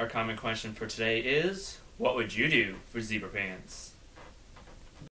Our common question for today is What would you do for zebra pants?